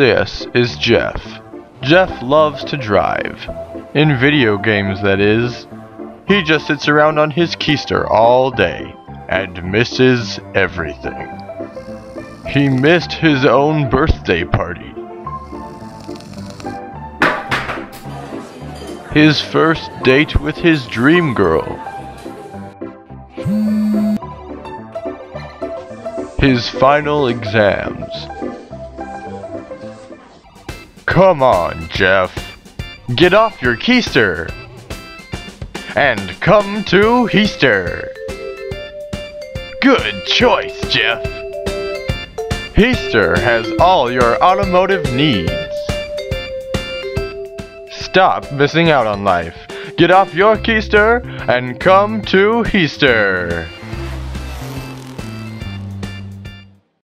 This is Jeff. Jeff loves to drive. In video games, that is. He just sits around on his keister all day and misses everything. He missed his own birthday party. His first date with his dream girl. His final exams. Come on, Jeff. Get off your keister. And come to Hiester. Good choice, Jeff. Hiester has all your automotive needs. Stop missing out on life. Get off your keister and come to Hiester.